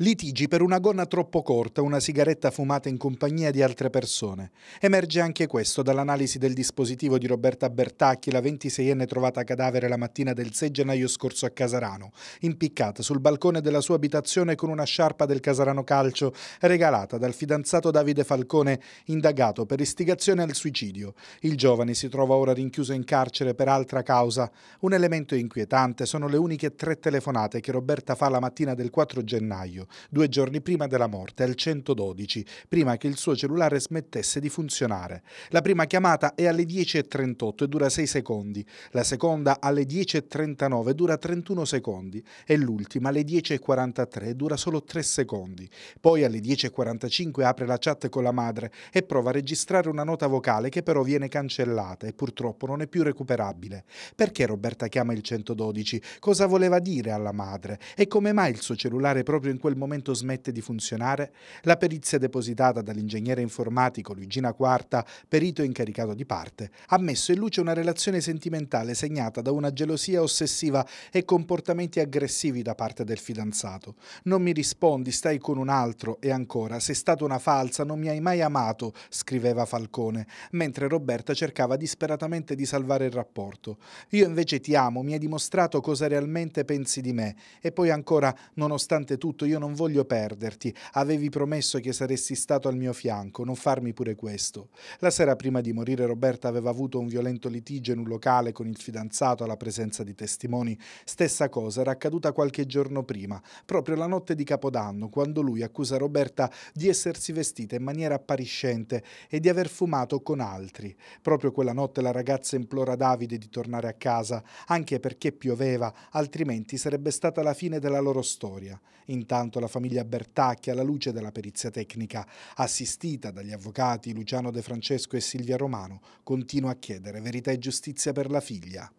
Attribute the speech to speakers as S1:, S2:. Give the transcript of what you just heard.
S1: Litigi per una gonna troppo corta, una sigaretta fumata in compagnia di altre persone. Emerge anche questo dall'analisi del dispositivo di Roberta Bertacchi, la 26enne trovata cadavere la mattina del 6 gennaio scorso a Casarano, impiccata sul balcone della sua abitazione con una sciarpa del Casarano Calcio regalata dal fidanzato Davide Falcone, indagato per istigazione al suicidio. Il giovane si trova ora rinchiuso in carcere per altra causa. Un elemento inquietante sono le uniche tre telefonate che Roberta fa la mattina del 4 gennaio due giorni prima della morte, al 112, prima che il suo cellulare smettesse di funzionare. La prima chiamata è alle 10.38 e dura 6 secondi, la seconda alle 10.39 dura 31 secondi e l'ultima alle 10.43 dura solo 3 secondi. Poi alle 10.45 apre la chat con la madre e prova a registrare una nota vocale che però viene cancellata e purtroppo non è più recuperabile. Perché Roberta chiama il 112? Cosa voleva dire alla madre? E come mai il suo cellulare proprio in quel momento smette di funzionare, la perizia depositata dall'ingegnere informatico Luigina Quarta, perito incaricato di parte, ha messo in luce una relazione sentimentale segnata da una gelosia ossessiva e comportamenti aggressivi da parte del fidanzato. Non mi rispondi, stai con un altro e ancora, sei stata una falsa, non mi hai mai amato, scriveva Falcone, mentre Roberta cercava disperatamente di salvare il rapporto. Io invece ti amo, mi hai dimostrato cosa realmente pensi di me e poi ancora, nonostante tutto, io non non voglio perderti, avevi promesso che saresti stato al mio fianco, non farmi pure questo. La sera prima di morire Roberta aveva avuto un violento litigio in un locale con il fidanzato alla presenza di testimoni. Stessa cosa era accaduta qualche giorno prima, proprio la notte di Capodanno, quando lui accusa Roberta di essersi vestita in maniera appariscente e di aver fumato con altri. Proprio quella notte la ragazza implora Davide di tornare a casa, anche perché pioveva, altrimenti sarebbe stata la fine della loro storia. Intanto quanto la famiglia Bertacchi alla luce della perizia tecnica assistita dagli avvocati Luciano De Francesco e Silvia Romano continua a chiedere verità e giustizia per la figlia.